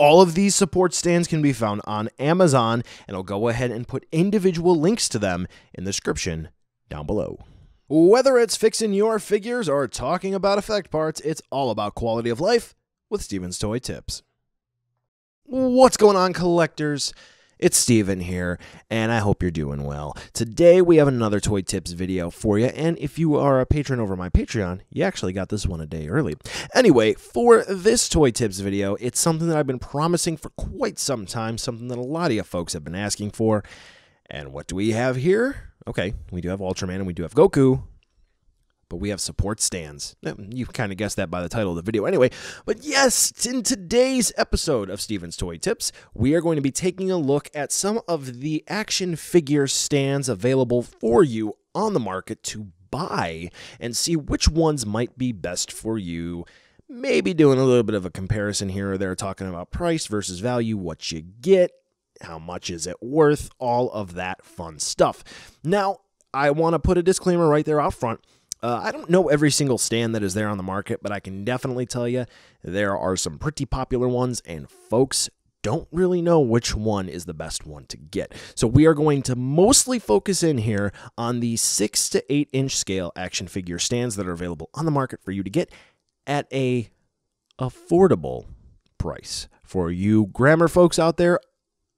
All of these support stands can be found on Amazon, and I'll go ahead and put individual links to them in the description down below. Whether it's fixing your figures or talking about effect parts, it's all about quality of life with Steven's Toy Tips. What's going on, collectors? It's Steven here, and I hope you're doing well. Today we have another Toy Tips video for you, and if you are a patron over my Patreon, you actually got this one a day early. Anyway, for this Toy Tips video, it's something that I've been promising for quite some time, something that a lot of you folks have been asking for. And what do we have here? Okay, we do have Ultraman and we do have Goku, but we have support stands. You kind of guessed that by the title of the video anyway. But yes, in today's episode of Steven's Toy Tips, we are going to be taking a look at some of the action figure stands available for you on the market to buy and see which ones might be best for you. Maybe doing a little bit of a comparison here or there, talking about price versus value, what you get, how much is it worth, all of that fun stuff. Now, I want to put a disclaimer right there out front uh, I don't know every single stand that is there on the market, but I can definitely tell you there are some pretty popular ones, and folks don't really know which one is the best one to get. So we are going to mostly focus in here on the 6 to 8 inch scale action figure stands that are available on the market for you to get at a affordable price for you grammar folks out there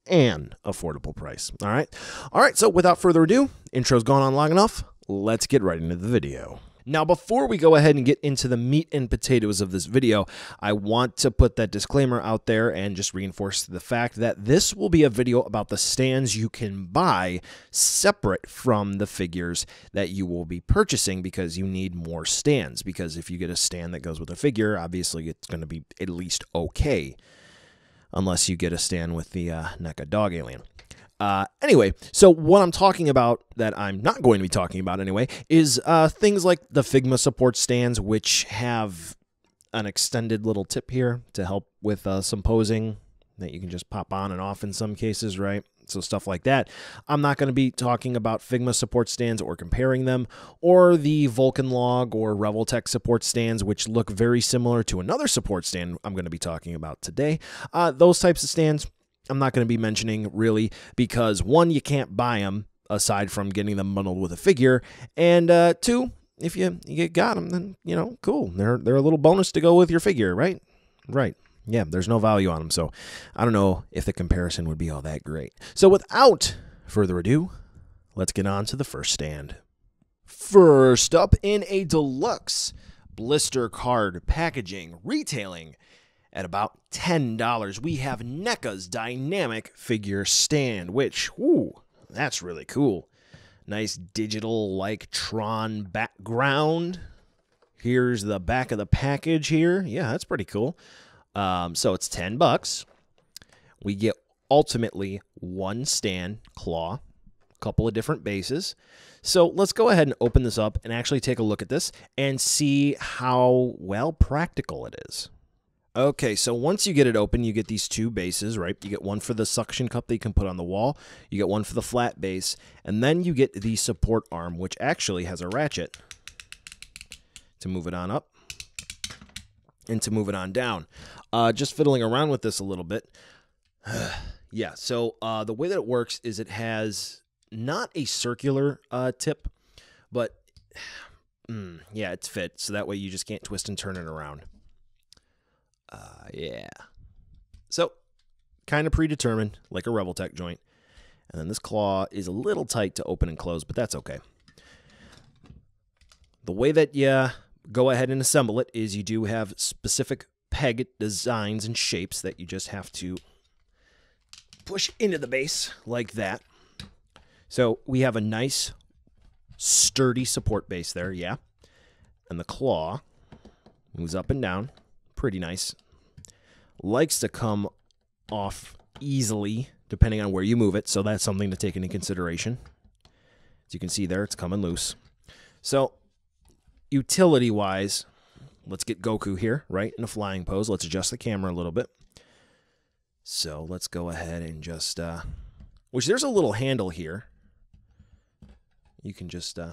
and affordable price. All right. All right. So without further ado, intro's gone on long enough let's get right into the video. Now, before we go ahead and get into the meat and potatoes of this video, I want to put that disclaimer out there and just reinforce the fact that this will be a video about the stands you can buy separate from the figures that you will be purchasing because you need more stands. Because if you get a stand that goes with a figure, obviously it's going to be at least okay. Unless you get a stand with the uh, NECA dog alien. Uh, anyway, so what I'm talking about that I'm not going to be talking about anyway is uh, things like the Figma support stands, which have an extended little tip here to help with uh, some posing that you can just pop on and off in some cases, right? So stuff like that. I'm not going to be talking about Figma support stands or comparing them, or the Vulcanlog or Revoltech support stands, which look very similar to another support stand I'm going to be talking about today. Uh, those types of stands I'm not going to be mentioning really because one, you can't buy them aside from getting them bundled with a figure, and uh, two, if you you got them, then you know, cool. They're they're a little bonus to go with your figure, right? Right. Yeah, there's no value on them, so I don't know if the comparison would be all that great. So without further ado, let's get on to the first stand. First up in a deluxe blister card packaging retailing at about $10, we have NECA's dynamic figure stand, which, whoo, that's really cool. Nice digital like Tron background. Here's the back of the package here. Yeah, that's pretty cool. Um, so it's 10 bucks. We get ultimately one stand claw, a couple of different bases. So let's go ahead and open this up and actually take a look at this and see how well practical it is. Okay, so once you get it open, you get these two bases, right? You get one for the suction cup that you can put on the wall, you get one for the flat base, and then you get the support arm, which actually has a ratchet to move it on up and to move it on down. Uh, just fiddling around with this a little bit. yeah, so uh, the way that it works is it has not a circular uh, tip, but mm, yeah, it's fit, so that way you just can't twist and turn it around. Uh, yeah. So, kind of predetermined, like a Revoltech joint. And then this claw is a little tight to open and close, but that's okay. The way that you go ahead and assemble it is you do have specific peg designs and shapes that you just have to push into the base like that. So we have a nice sturdy support base there, yeah. And the claw moves up and down pretty nice. Likes to come off easily depending on where you move it, so that's something to take into consideration. As you can see there, it's coming loose. So, utility-wise, let's get Goku here, right, in a flying pose. Let's adjust the camera a little bit. So let's go ahead and just, uh, which there's a little handle here. You can just uh,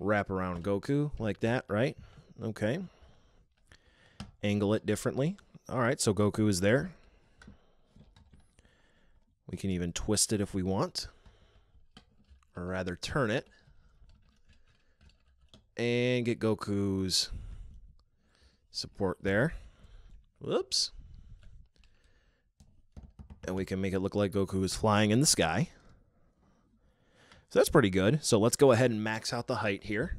wrap around Goku like that, right? Okay angle it differently. All right, so Goku is there. We can even twist it if we want, or rather turn it, and get Goku's support there. Whoops. And we can make it look like Goku is flying in the sky. So that's pretty good. So let's go ahead and max out the height here.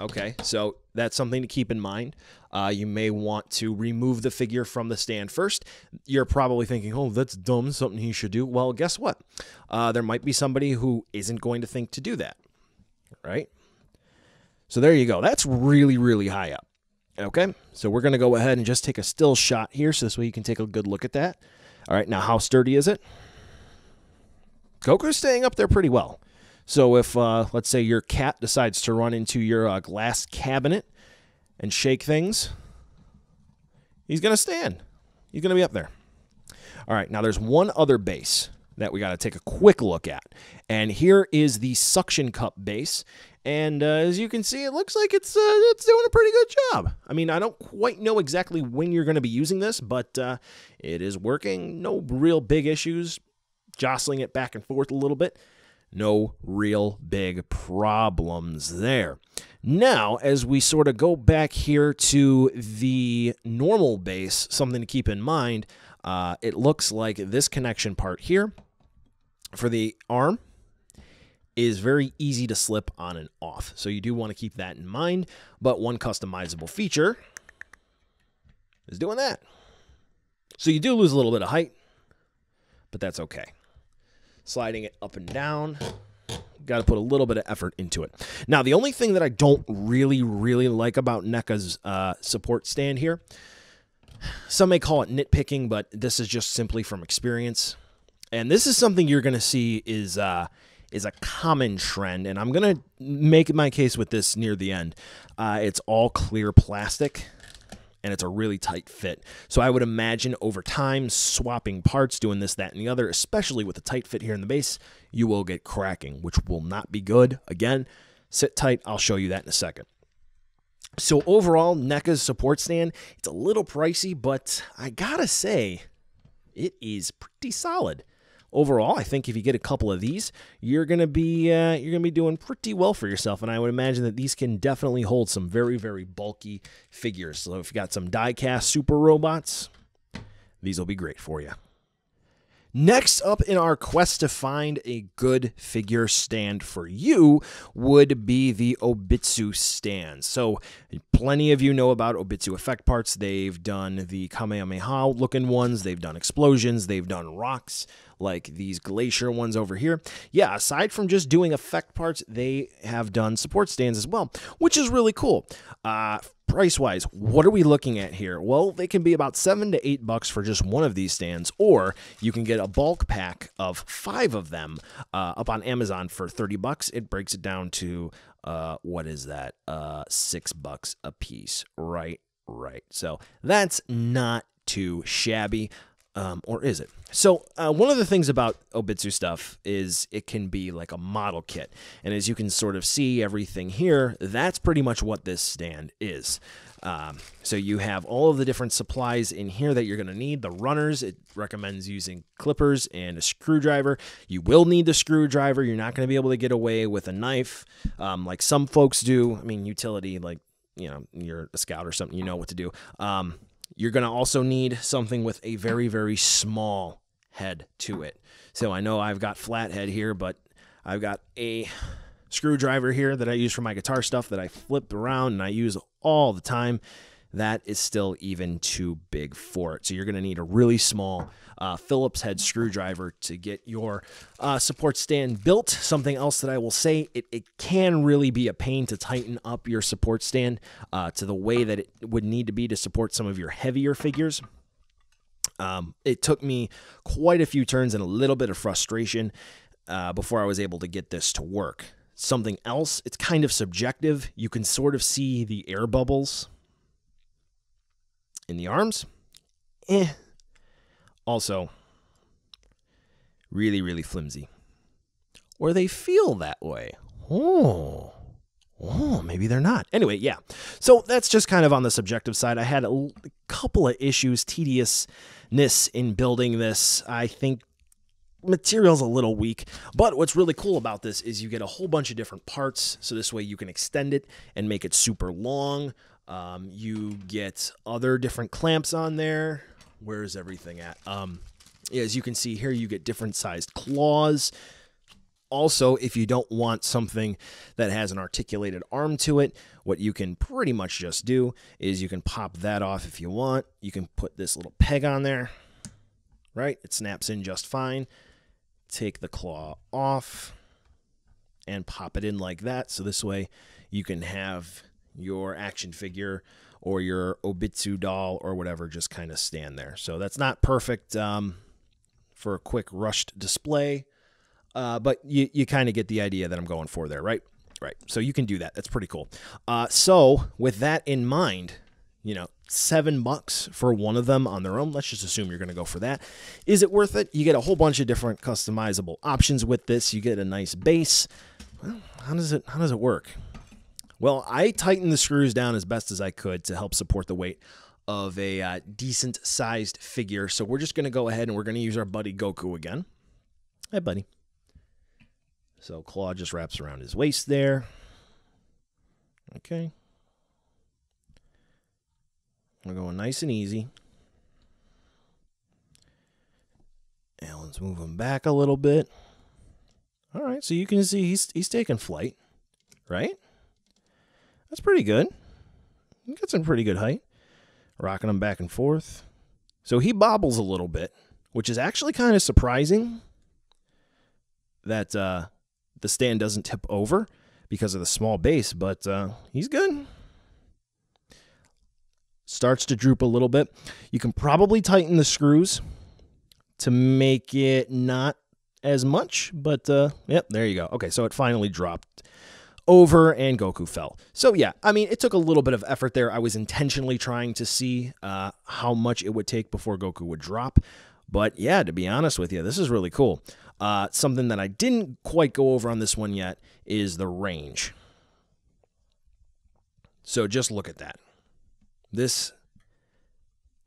Okay, so that's something to keep in mind. Uh, you may want to remove the figure from the stand first. You're probably thinking, oh, that's dumb, something he should do. Well, guess what? Uh, there might be somebody who isn't going to think to do that, right? So there you go. That's really, really high up. Okay, so we're going to go ahead and just take a still shot here so this way you can take a good look at that. All right, now how sturdy is it? Goku's staying up there pretty well. So if, uh, let's say, your cat decides to run into your uh, glass cabinet and shake things, he's going to stand. He's going to be up there. All right, now there's one other base that we got to take a quick look at. And here is the suction cup base. And uh, as you can see, it looks like it's uh, it's doing a pretty good job. I mean, I don't quite know exactly when you're going to be using this, but uh, it is working. No real big issues. Jostling it back and forth a little bit. No real big problems there. Now, as we sort of go back here to the normal base, something to keep in mind, uh, it looks like this connection part here for the arm is very easy to slip on and off. So you do want to keep that in mind. But one customizable feature is doing that. So you do lose a little bit of height, but that's okay. Sliding it up and down. Got to put a little bit of effort into it. Now, the only thing that I don't really, really like about NECA's uh, support stand here, some may call it nitpicking, but this is just simply from experience. And this is something you're going to see is uh, is a common trend, and I'm going to make my case with this near the end. Uh, it's all clear plastic, and it's a really tight fit. So I would imagine over time, swapping parts, doing this, that, and the other, especially with a tight fit here in the base, you will get cracking, which will not be good. Again, sit tight. I'll show you that in a second. So overall, NECA's support stand, it's a little pricey, but I gotta say, it is pretty solid overall, I think if you get a couple of these, you're gonna be uh, you're gonna be doing pretty well for yourself. And I would imagine that these can definitely hold some very very bulky figures. So if you got some die-cast super robots, these will be great for you. Next up in our quest to find a good figure stand for you would be the Obitsu stand. So, plenty of you know about Obitsu effect parts. They've done the Kamehameha looking ones, they've done explosions, they've done rocks like these glacier ones over here. Yeah, aside from just doing effect parts, they have done support stands as well, which is really cool. Uh, price wise, what are we looking at here? Well, they can be about seven to eight bucks for just one of these stands, or you can get a bulk pack of five of them uh, up on Amazon for 30 bucks. It breaks it down to uh, what is that? Uh, six bucks a piece, right? Right. So that's not too shabby. Um, or is it? So, uh, one of the things about Obitsu stuff is it can be like a model kit. And as you can sort of see everything here, that's pretty much what this stand is. Um, so, you have all of the different supplies in here that you're going to need. The runners, it recommends using clippers and a screwdriver. You will need the screwdriver. You're not going to be able to get away with a knife um, like some folks do. I mean, utility, like, you know, you're a scout or something, you know what to do. You're going to also need something with a very, very small head to it. So I know I've got flat head here, but I've got a screwdriver here that I use for my guitar stuff that I flip around and I use all the time that is still even too big for it. So you're going to need a really small uh, Phillips head screwdriver to get your uh, support stand built. Something else that I will say, it, it can really be a pain to tighten up your support stand uh, to the way that it would need to be to support some of your heavier figures. Um, it took me quite a few turns and a little bit of frustration uh, before I was able to get this to work. Something else, it's kind of subjective. You can sort of see the air bubbles in the arms, eh. Also, really, really flimsy. Or they feel that way. Oh. oh, maybe they're not. Anyway, yeah. So that's just kind of on the subjective side. I had a couple of issues, tediousness in building this. I think material's a little weak, but what's really cool about this is you get a whole bunch of different parts. So this way you can extend it and make it super long. Um, you get other different clamps on there. Where is everything at? Um, as you can see here, you get different sized claws. Also, if you don't want something that has an articulated arm to it, what you can pretty much just do is you can pop that off if you want. You can put this little peg on there, right? It snaps in just fine. Take the claw off and pop it in like that. So this way you can have your action figure or your Obitsu doll or whatever just kind of stand there. So that's not perfect um, for a quick rushed display, uh, but you, you kind of get the idea that I'm going for there, right? Right. So you can do that. That's pretty cool. Uh, so with that in mind, you know, seven bucks for one of them on their own. Let's just assume you're going to go for that. Is it worth it? You get a whole bunch of different customizable options with this. You get a nice base. Well, how does it how does it work? Well, I tightened the screws down as best as I could to help support the weight of a uh, decent sized figure. So we're just going to go ahead and we're going to use our buddy Goku again. Hi, buddy. So Claw just wraps around his waist there. Okay. We're going nice and easy. Alan's moving back a little bit. All right, so you can see he's he's taking flight, right? That's pretty good. He got some pretty good height. Rocking him back and forth. So he bobbles a little bit, which is actually kind of surprising that uh, the stand doesn't tip over because of the small base, but uh, he's good. Starts to droop a little bit. You can probably tighten the screws to make it not as much, but uh, yep, there you go. Okay, so it finally dropped over and Goku fell. So yeah, I mean, it took a little bit of effort there. I was intentionally trying to see uh, how much it would take before Goku would drop. But yeah, to be honest with you, this is really cool. Uh, something that I didn't quite go over on this one yet is the range. So just look at that. This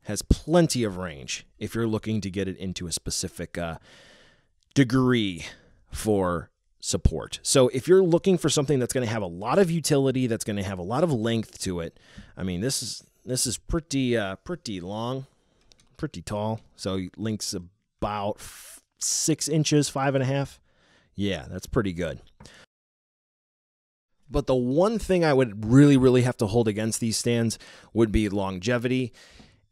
has plenty of range if you're looking to get it into a specific uh, degree for support. So if you're looking for something that's going to have a lot of utility, that's going to have a lot of length to it, I mean this is this is pretty uh, pretty long, pretty tall. So length's about six inches, five and a half. Yeah, that's pretty good. But the one thing I would really, really have to hold against these stands would be longevity.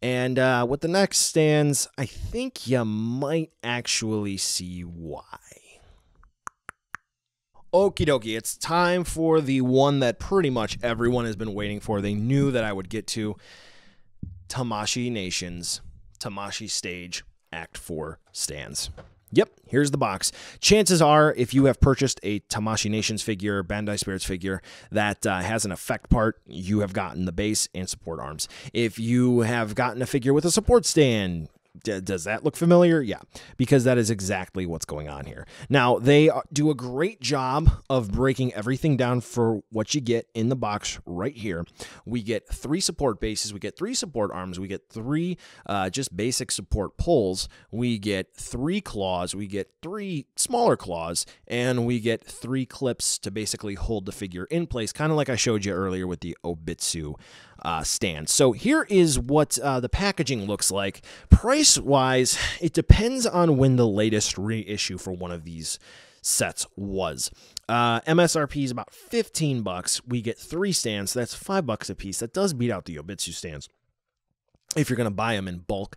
And uh, with the next stands, I think you might actually see why. Okie dokie, it's time for the one that pretty much everyone has been waiting for. They knew that I would get to Tamashii Nations, Tamashii Stage, Act 4 stands. Yep, here's the box. Chances are, if you have purchased a Tamashii Nations figure, Bandai Spirits figure that uh, has an effect part, you have gotten the base and support arms. If you have gotten a figure with a support stand, D- does that look familiar? Yeah, because that is exactly what's going on here. Now, they do a great job of breaking everything down for what you get in the box right here. We get three support bases, we get three support arms, we get three uh, just basic support poles, we get three claws, we get three smaller claws, and we get three clips to basically hold the figure in place, kind of like I showed you earlier with the Obitsu uh, stand. So here is what uh, the packaging looks like. Price wise, it depends on when the latest reissue for one of these sets was. Uh, MSRP is about 15 bucks. We get three stands, so that's five bucks a piece. That does beat out the Obitsu stands if you're going to buy them in bulk.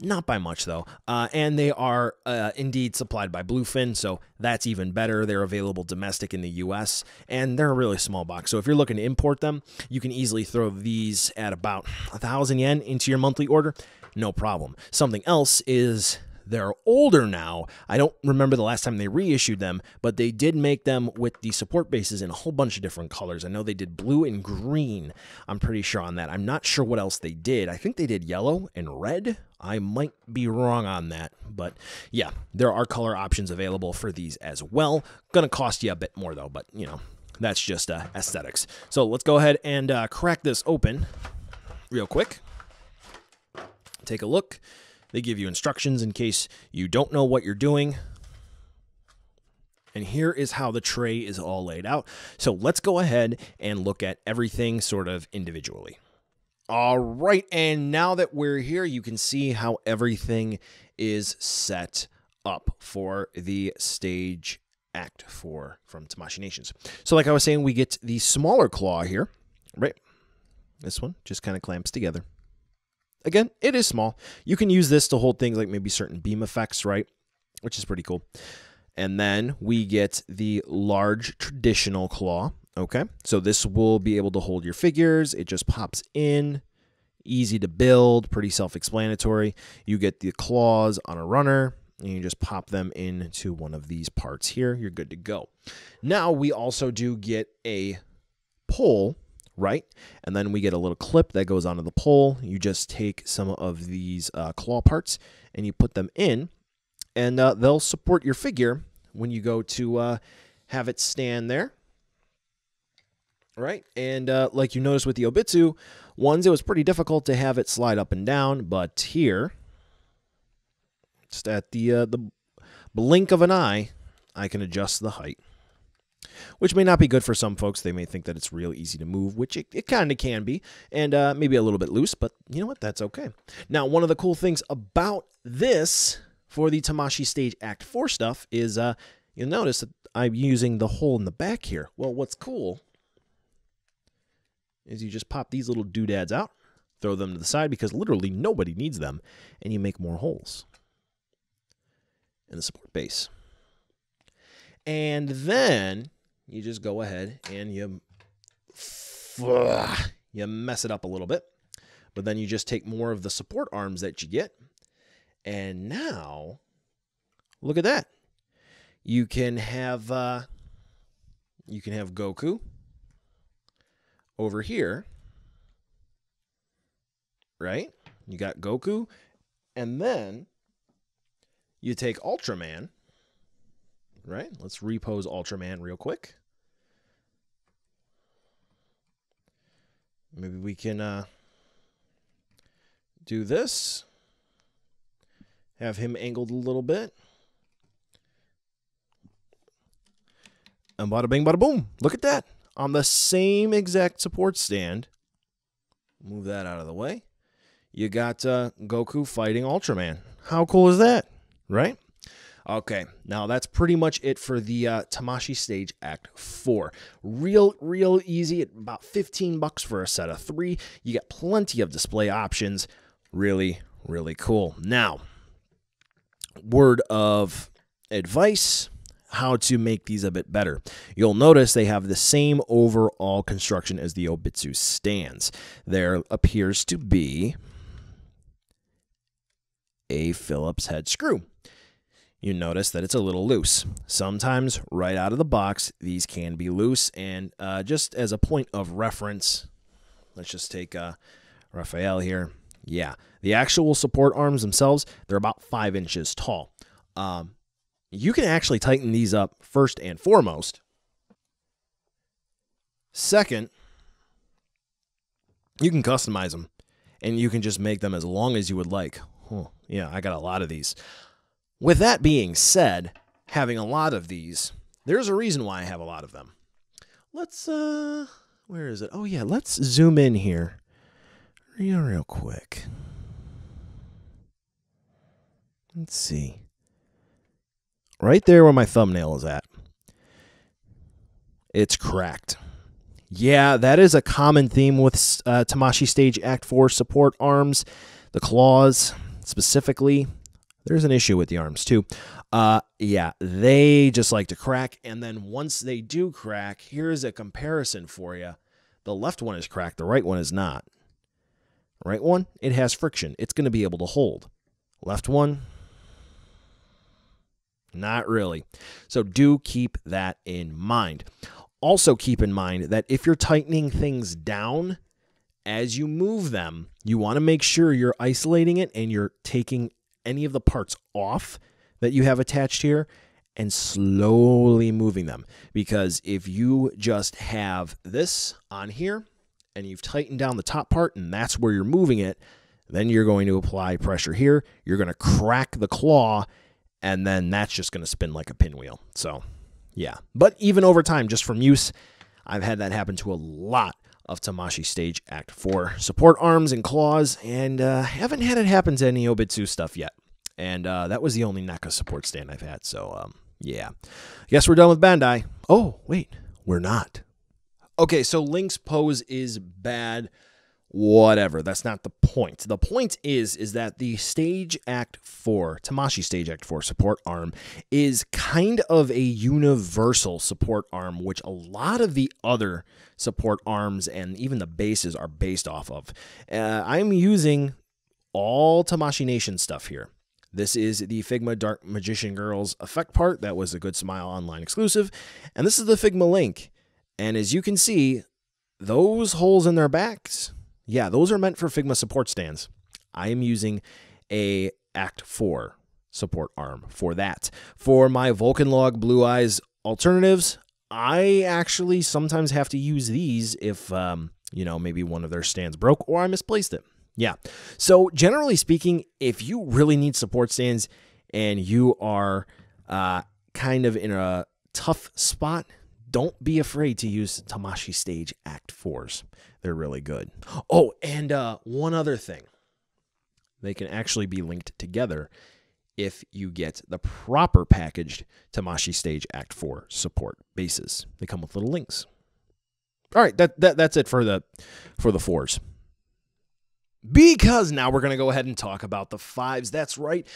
Not by much, though. Uh, and they are uh, indeed supplied by Bluefin, so that's even better. They're available domestic in the US, and they're a really small box. So if you're looking to import them, you can easily throw these at about a thousand yen into your monthly order. No problem. Something else is they're older now. I don't remember the last time they reissued them, but they did make them with the support bases in a whole bunch of different colors. I know they did blue and green. I'm pretty sure on that. I'm not sure what else they did. I think they did yellow and red. I might be wrong on that, but yeah, there are color options available for these as well. Gonna cost you a bit more though, but you know, That's just uh, aesthetics. So let's go ahead and uh, crack this open real quick. Take a look. They give you instructions in case you don't know what you're doing. And here is how the tray is all laid out. So let's go ahead and look at everything sort of individually. All right, and now that we're here, you can see how everything is set up for the stage act for from Tamashii Nations. So like I was saying, we get the smaller claw here, right? This one just kind of clamps together. Again, it is small. You can use this to hold things like maybe certain beam effects, right? Which is pretty cool. And then we get the large traditional claw. Okay, so this will be able to hold your figures. It just pops in, easy to build, pretty self-explanatory. You get the claws on a runner, and you just pop them into one of these parts here. You're good to go. Now we also do get a pole right? And then we get a little clip that goes onto the pole. You just take some of these uh, claw parts and you put them in, and uh, they'll support your figure when you go to uh, have it stand there. Right? And uh, like you notice with the Obitsu ones, it was pretty difficult to have it slide up and down, but here, just at the, uh, the blink of an eye, I can adjust the height which may not be good for some folks. They may think that it's real easy to move, which it, it kind of can be, and uh, maybe a little bit loose, but you know what? That's okay. Now, one of the cool things about this for the Tamashii Stage Act 4 stuff is uh, you'll notice that I'm using the hole in the back here. Well, what's cool is you just pop these little doodads out, throw them to the side because literally nobody needs them, and you make more holes in the support base. And then you just go ahead and you you mess it up a little bit. But then you just take more of the support arms that you get. And now look at that. You can have uh, you can have Goku over here. Right? You got Goku and then you take Ultraman right? Let's repose Ultraman real quick. Maybe we can uh, do this. Have him angled a little bit. And bada bing, bada boom. Look at that. On the same exact support stand. Move that out of the way. You got uh, Goku fighting Ultraman. How cool is that? Right? Okay, now that's pretty much it for the uh, Tamashii Stage Act 4. Real, real easy at about 15 bucks for a set of three. You get plenty of display options. Really, really cool. Now, word of advice how to make these a bit better. You'll notice they have the same overall construction as the Obitsu stands. There appears to be a Phillips head screw you notice that it's a little loose. Sometimes, right out of the box, these can be loose. And uh, just as a point of reference, let's just take uh, Raphael here. Yeah, the actual support arms themselves, they're about five inches tall. Um, you can actually tighten these up first and foremost. Second, you can customize them and you can just make them as long as you would like. Oh, yeah, I got a lot of these. With that being said, having a lot of these, there's a reason why I have a lot of them. Let's, uh, where is it? Oh, yeah, let's zoom in here real, real quick. Let's see. Right there where my thumbnail is at. It's cracked. Yeah, that is a common theme with uh, Tamashii Stage Act 4 support arms. The claws, specifically, there's an issue with the arms too. Uh, yeah, they just like to crack. And then once they do crack, here's a comparison for you. The left one is cracked, the right one is not. Right one, it has friction. It's going to be able to hold. Left one, not really. So do keep that in mind. Also, keep in mind that if you're tightening things down as you move them, you want to make sure you're isolating it and you're taking any of the parts off that you have attached here and slowly moving them. Because if you just have this on here and you've tightened down the top part and that's where you're moving it, then you're going to apply pressure here. You're going to crack the claw and then that's just going to spin like a pinwheel. So, yeah. But even over time, just from use, I've had that happen to a lot of Tamashii Stage Act 4 support arms and claws, and uh, haven't had it happen to any Obitsu stuff yet. And uh, that was the only NECA support stand I've had, so um, yeah. Guess we're done with Bandai. Oh, wait, we're not. Okay, so Link's pose is bad whatever that's not the point the point is is that the stage act 4 tamashii stage act 4 support arm is kind of a universal support arm which a lot of the other support arms and even the bases are based off of uh, i'm using all tamashii nation stuff here this is the Figma Dark Magician Girls effect part. That was a Good Smile online exclusive. And this is the Figma Link. And as you can see, those holes in their backs, yeah, those are meant for Figma support stands. I am using a Act 4 support arm for that. For my Vulcanlog Blue Eyes alternatives, I actually sometimes have to use these if, um, you know, maybe one of their stands broke or I misplaced it. Yeah. So, generally speaking, if you really need support stands and you are uh, kind of in a tough spot, don't be afraid to use Tamashii Stage Act 4s. They're really good. Oh, and uh, one other thing they can actually be linked together if you get the proper packaged Tamashii Stage Act 4 support bases. They come with little links. All right, that, that that's it for the for the fours. Because now we're going to go ahead and talk about the fives. That's right.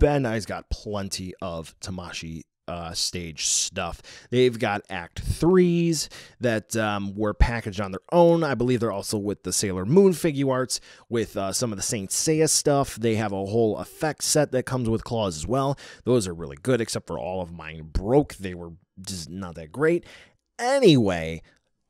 Bandai's got plenty of Tamashii uh, stage stuff. They've got Act 3s that um, were packaged on their own. I believe they're also with the Sailor Moon figure arts, with uh, some of the Saint Seiya stuff. They have a whole effect set that comes with claws as well. Those are really good, except for all of mine broke. They were just not that great. Anyway,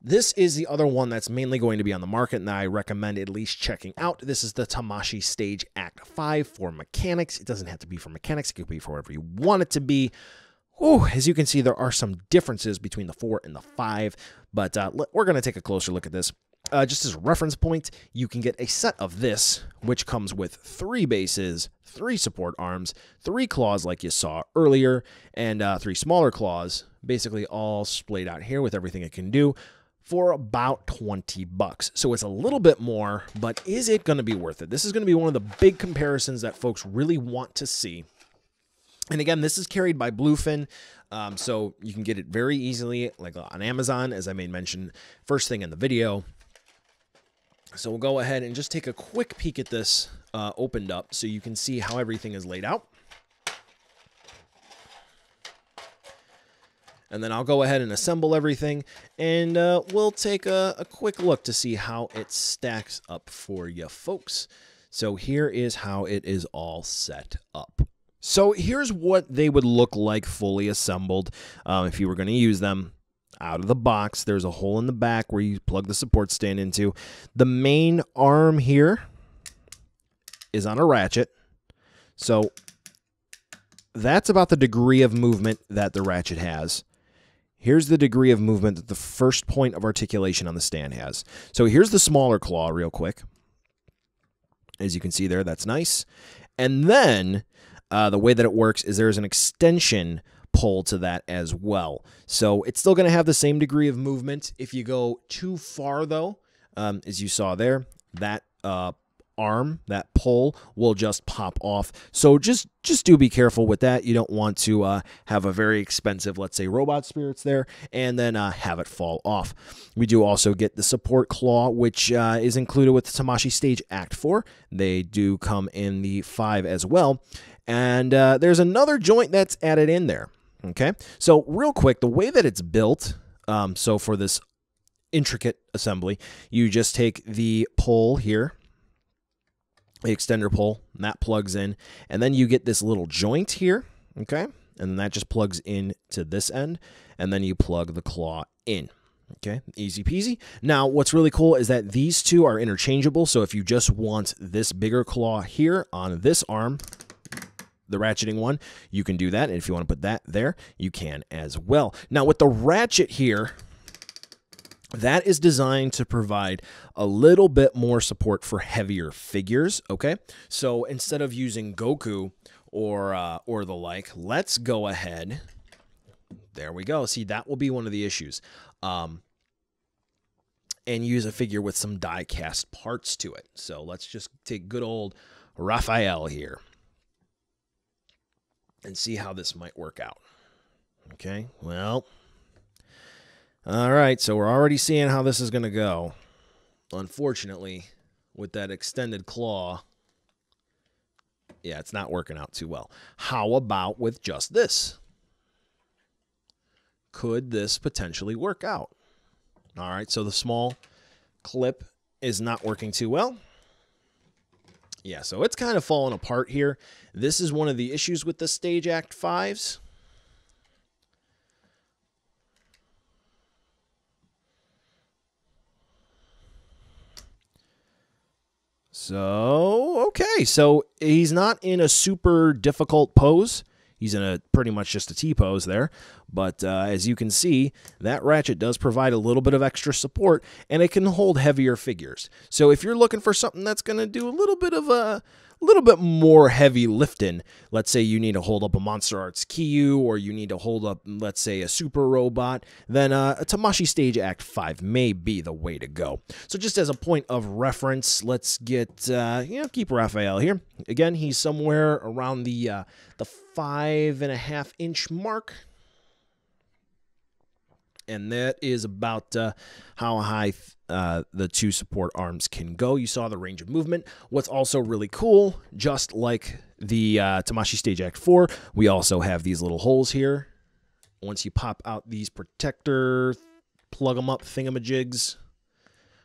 this is the other one that's mainly going to be on the market, and I recommend at least checking out. This is the Tamashii Stage Act 5 for mechanics. It doesn't have to be for mechanics, it could be for whatever you want it to be. Whew, as you can see, there are some differences between the 4 and the 5, but uh, we're going to take a closer look at this. Uh, just as a reference point, you can get a set of this, which comes with three bases, three support arms, three claws like you saw earlier, and uh, three smaller claws, basically all splayed out here with everything it can do for about 20 bucks. So it's a little bit more, but is it going to be worth it? This is going to be one of the big comparisons that folks really want to see. And again, this is carried by Bluefin, um, so you can get it very easily, like on Amazon, as I made mention first thing in the video. So we'll go ahead and just take a quick peek at this uh, opened up so you can see how everything is laid out. and then I'll go ahead and assemble everything and uh, we'll take a, a quick look to see how it stacks up for you folks. So here is how it is all set up. So here's what they would look like fully assembled um, if you were going to use them out of the box. There's a hole in the back where you plug the support stand into. The main arm here is on a ratchet. So that's about the degree of movement that the ratchet has. Here's the degree of movement that the first point of articulation on the stand has. So here's the smaller claw real quick. As you can see there, that's nice. And then uh, the way that it works is there's an extension pull to that as well. So it's still going to have the same degree of movement. If you go too far, though, um, as you saw there, that uh, arm, that pull will just pop off. So just just do be careful with that. You don't want to uh, have a very expensive, let's say, robot spirits there, and then uh, have it fall off. We do also get the support claw, which uh, is included with the Tamashii Stage Act 4. They do come in the 5 as well. And uh, there's another joint that's added in there. Okay, so real quick, the way that it's built, um, so for this intricate assembly, you just take the pole here the extender pole, and that plugs in. And then you get this little joint here, okay? And then that just plugs in to this end, and then you plug the claw in. Okay, easy peasy. Now, what's really cool is that these two are interchangeable. So if you just want this bigger claw here on this arm, the ratcheting one, you can do that. And if you want to put that there, you can as well. Now, with the ratchet here, that is designed to provide a little bit more support for heavier figures. Okay, so instead of using Goku or uh, or the like, let's go ahead. There we go. See, that will be one of the issues. Um, and use a figure with some die cast parts to it. So let's just take good old Raphael here and see how this might work out. Okay, well, all right, so we're already seeing how this is going to go. Unfortunately, with that extended claw, yeah, it's not working out too well. How about with just this? Could this potentially work out? All right, so the small clip is not working too well. Yeah, so it's kind of falling apart here. This is one of the issues with the Stage Act 5s. So, okay. So he's not in a super difficult pose. He's in a pretty much just a T pose there. But uh, as you can see, that ratchet does provide a little bit of extra support and it can hold heavier figures. So if you're looking for something that's going to do a little bit of a a little bit more heavy lifting. Let's say you need to hold up a Monster Arts Kiryu or you need to hold up, let's say, a Super Robot, then uh, a Tamashii Stage Act 5 may be the way to go. So just as a point of reference, let's get, uh, you know, keep Raphael here. Again, he's somewhere around the, uh, the five and a half inch mark and that is about uh, how high uh, the two support arms can go. You saw the range of movement. What's also really cool, just like the uh, Tamashii Stage Act 4, we also have these little holes here. Once you pop out these protector, plug them up thingamajigs,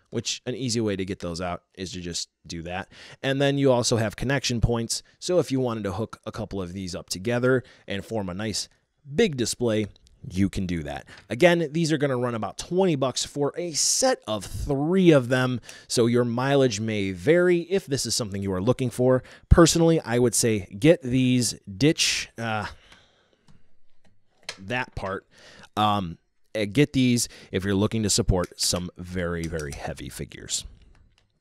which an easy way to get those out is to just do that. And then you also have connection points. So if you wanted to hook a couple of these up together and form a nice big display, you can do that. Again, these are going to run about 20 bucks for a set of 3 of them, so your mileage may vary if this is something you are looking for. Personally, I would say get these, ditch uh, that part. Um, get these if you're looking to support some very, very heavy figures.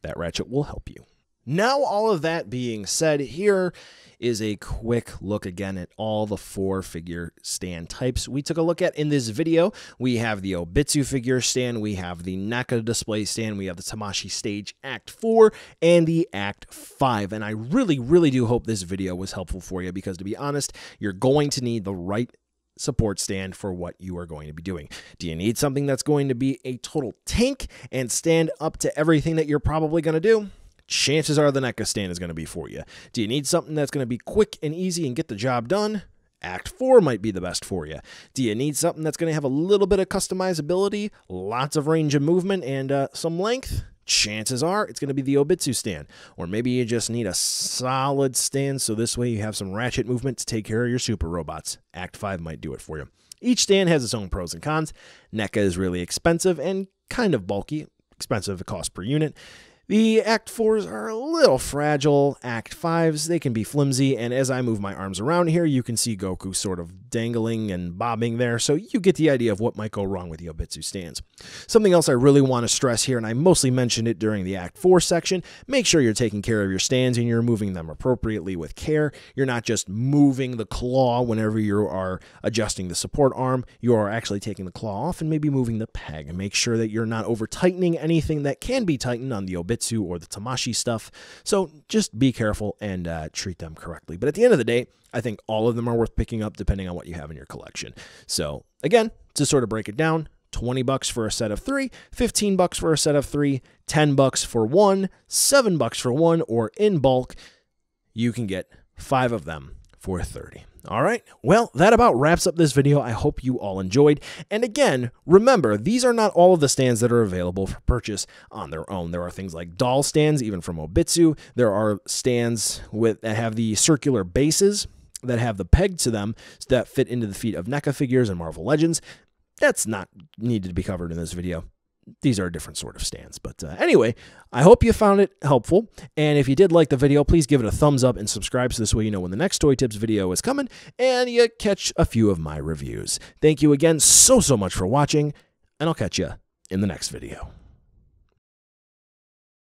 That ratchet will help you. Now, all of that being said, here is a quick look again at all the four figure stand types we took a look at in this video. We have the Obitsu figure stand, we have the NECA display stand, we have the Tamashii Stage Act 4, and the Act 5. And I really, really do hope this video was helpful for you because to be honest, you're going to need the right support stand for what you are going to be doing. Do you need something that's going to be a total tank and stand up to everything that you're probably going to do? Chances are the NECA stand is going to be for you. Do you need something that's going to be quick and easy and get the job done? Act 4 might be the best for you. Do you need something that's going to have a little bit of customizability, lots of range of movement, and uh, some length? Chances are it's going to be the Obitsu stand. Or maybe you just need a solid stand so this way you have some ratchet movement to take care of your super robots. Act 5 might do it for you. Each stand has its own pros and cons. NECA is really expensive and kind of bulky, expensive at cost per unit. The Act 4s are a little fragile. Act 5s, they can be flimsy, and as I move my arms around here, you can see Goku sort of dangling and bobbing there, so you get the idea of what might go wrong with the Obitsu stands. Something else I really want to stress here, and I mostly mentioned it during the Act 4 section, make sure you're taking care of your stands and you're moving them appropriately with care. You're not just moving the claw whenever you are adjusting the support arm, you are actually taking the claw off and maybe moving the peg. And make sure that you're not over tightening anything that can be tightened on the Obitsu or the Tamashii stuff. So just be careful and uh, treat them correctly. But at the end of the day, I think all of them are worth picking up depending on what you have in your collection. So again, to sort of break it down, 20 bucks for a set of 3, 15 bucks for a set of 3, 10 bucks for one, 7 bucks for one or in bulk, you can get 5 of them for 30. All right, well, that about wraps up this video. I hope you all enjoyed. And again, remember, these are not all of the stands that are available for purchase on their own. There are things like doll stands, even from Obitsu. There are stands with that have the circular bases that have the peg to them that fit into the feet of NECA figures and Marvel Legends. That's not needed to be covered in this video. these are a different sort of stands. But uh, anyway, I hope you found it helpful. And if you did like the video, please give it a thumbs up and subscribe so this way you know when the next Toy Tips video is coming and you catch a few of my reviews. Thank you again so, so much for watching, and I'll catch you in the next video.